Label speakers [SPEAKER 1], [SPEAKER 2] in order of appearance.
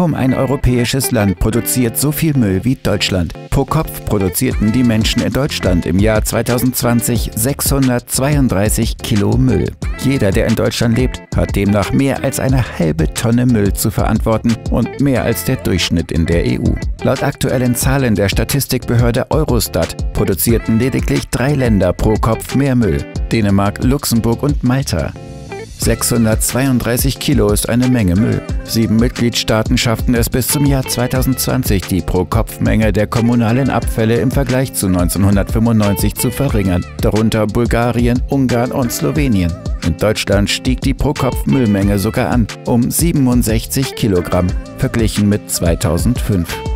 [SPEAKER 1] Kaum ein europäisches Land produziert so viel Müll wie Deutschland. Pro Kopf produzierten die Menschen in Deutschland im Jahr 2020 632 Kilo Müll. Jeder, der in Deutschland lebt, hat demnach mehr als eine halbe Tonne Müll zu verantworten und mehr als der Durchschnitt in der EU. Laut aktuellen Zahlen der Statistikbehörde Eurostat produzierten lediglich drei Länder pro Kopf mehr Müll. Dänemark, Luxemburg und Malta. 632 Kilo ist eine Menge Müll. Sieben Mitgliedstaaten schafften es bis zum Jahr 2020, die Pro-Kopf-Menge der kommunalen Abfälle im Vergleich zu 1995 zu verringern, darunter Bulgarien, Ungarn und Slowenien. In Deutschland stieg die Pro-Kopf-Müllmenge sogar an, um 67 Kilogramm, verglichen mit 2005.